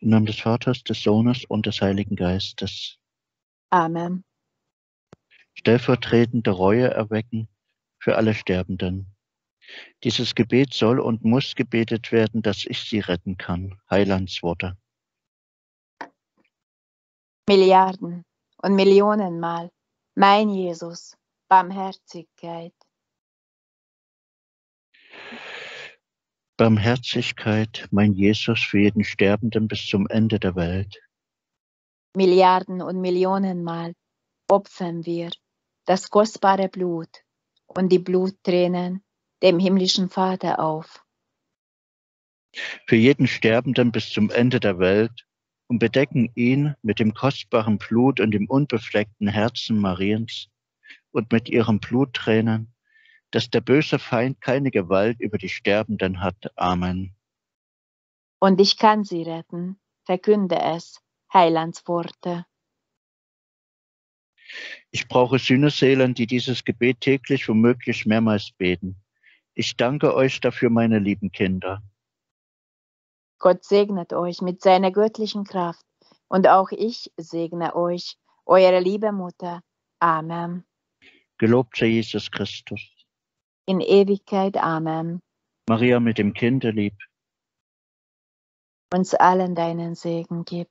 Im Namen des Vaters, des Sohnes und des Heiligen Geistes. Amen. Stellvertretende Reue erwecken für alle Sterbenden. Dieses Gebet soll und muss gebetet werden, dass ich sie retten kann. Heilandsworte. Milliarden und Millionenmal, mein Jesus, Barmherzigkeit. Barmherzigkeit, mein Jesus, für jeden Sterbenden bis zum Ende der Welt. Milliarden und Millionenmal opfern wir das kostbare Blut und die Bluttränen dem himmlischen Vater auf. Für jeden Sterbenden bis zum Ende der Welt und bedecken ihn mit dem kostbaren Blut und dem unbefleckten Herzen Mariens und mit ihren Bluttränen, dass der böse Feind keine Gewalt über die Sterbenden hat. Amen. Und ich kann sie retten, verkünde es, Heilandsworte. Ich brauche Sühneseelen, die dieses Gebet täglich womöglich mehrmals beten. Ich danke euch dafür, meine lieben Kinder. Gott segnet euch mit seiner göttlichen Kraft und auch ich segne euch, eure liebe Mutter. Amen. Gelobt sei Jesus Christus. In Ewigkeit. Amen. Maria mit dem Kinde lieb. Uns allen deinen Segen gib.